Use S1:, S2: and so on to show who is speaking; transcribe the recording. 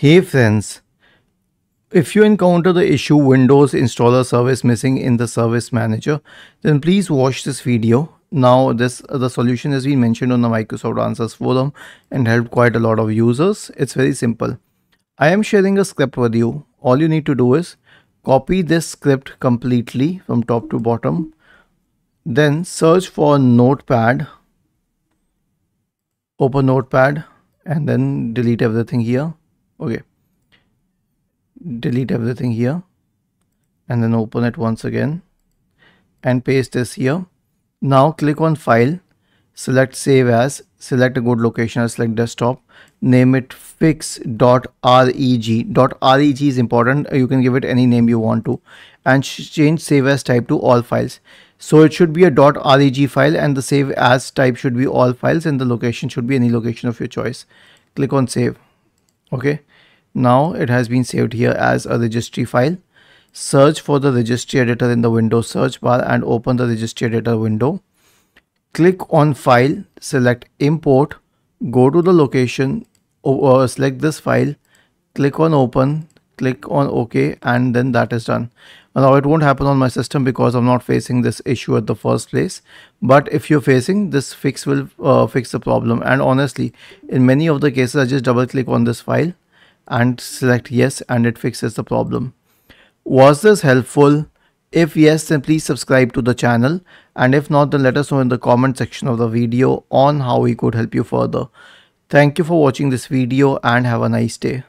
S1: Hey friends, if you encounter the issue Windows installer service missing in the service manager, then please watch this video. Now this the solution has been mentioned on the Microsoft Answers forum and helped quite a lot of users. It's very simple. I am sharing a script with you. All you need to do is copy this script completely from top to bottom. Then search for notepad. Open notepad and then delete everything here. Okay. Delete everything here. And then open it once again. And paste this here. Now click on file. Select save as. Select a good location I select desktop. Name it fix.reg .reg is important. You can give it any name you want to. And change save as type to all files. So it should be a .reg file and the save as type should be all files and the location should be any location of your choice. Click on save okay now it has been saved here as a registry file. Search for the registry editor in the Windows search bar and open the registry editor window. Click on file, select import, go to the location, uh, select this file, click on open, click on OK and then that is done. Now it won't happen on my system because I'm not facing this issue at the first place. But if you're facing this fix will uh, fix the problem. And honestly, in many of the cases, I just double click on this file and select yes and it fixes the problem. Was this helpful? If yes, then please subscribe to the channel and if not, then let us know in the comment section of the video on how we could help you further. Thank you for watching this video and have a nice day.